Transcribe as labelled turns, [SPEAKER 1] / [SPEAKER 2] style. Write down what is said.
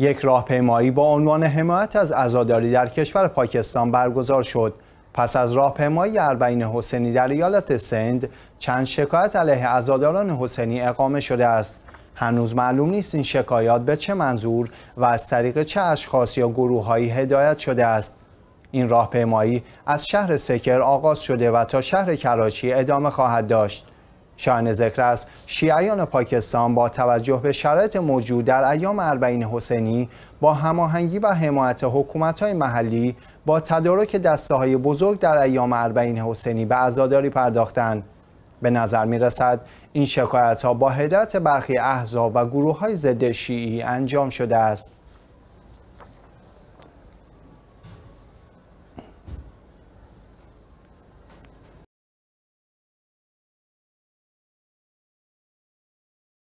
[SPEAKER 1] یک راهپیمایی با عنوان حمایت از عزاداری در کشور پاکستان برگزار شد. پس از راهپیمایی اربعین حسینی در ایالت سند، چند شکایت علیه عزاداران حسینی اقامه شده است. هنوز معلوم نیست این شکایات به چه منظور و از طریق چه اشخاص یا گروههایی هدایت شده است. این راهپیمایی از شهر سکر آغاز شده و تا شهر کراچی ادامه خواهد داشت. شاین ذکر است شیعیان پاکستان با توجه به شرایط موجود در ایام اربعین حسینی با هماهنگی و حمایت حکومت‌های محلی با تدارک دسته های بزرگ در ایام اربعین حسینی به عزاداری پرداختند. به نظر می رسد این شکایت ها با هدایت برخی احزاب و گروه های ضد شیعی انجام شده است.